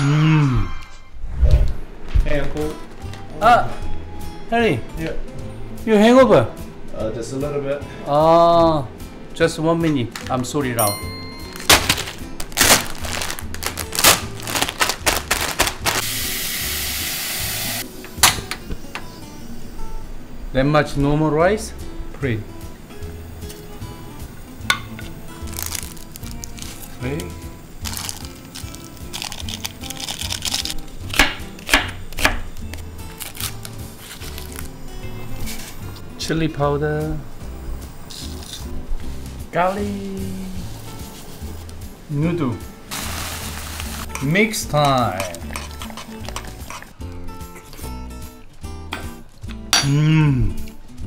Mmm. Hey, Uncle. Ah, Harry. Yeah. You hangover? Uh, just a little bit. Ah, just one minute. I'm sorry, out. That much normal rice? Pretty. Three. Chili powder. Garlic. Noodle. Mix time. Mmm.